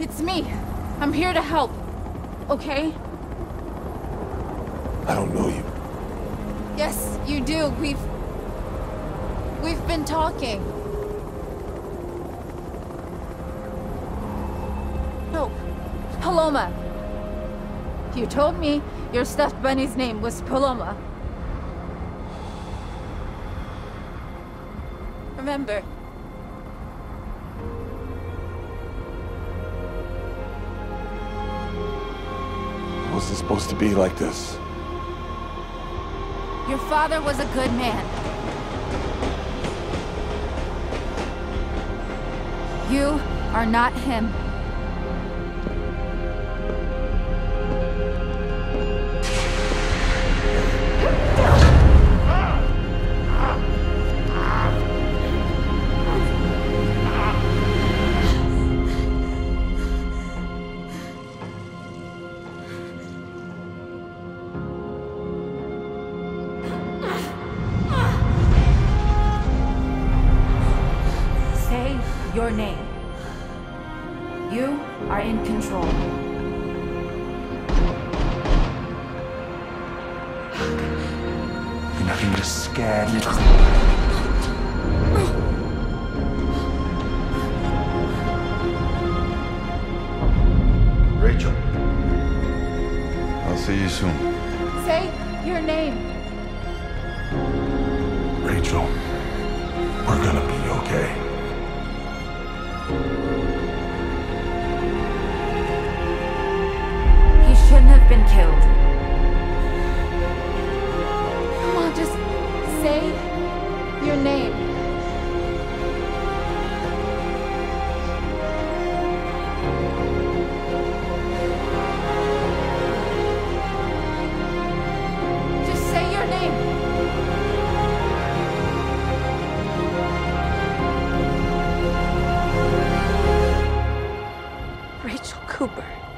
It's me. I'm here to help. Okay? I don't know you. Yes, you do. We've... We've been talking. No. Paloma. You told me your stuffed bunny's name was Paloma. Remember. Was supposed to be like this? Your father was a good man. You are not him. Your name. You are in control. You're nothing but a scared little... Rachel. I'll see you soon. Say your name. Rachel, we're gonna be been killed. Come on, just say your name. Just say your name. Rachel Cooper.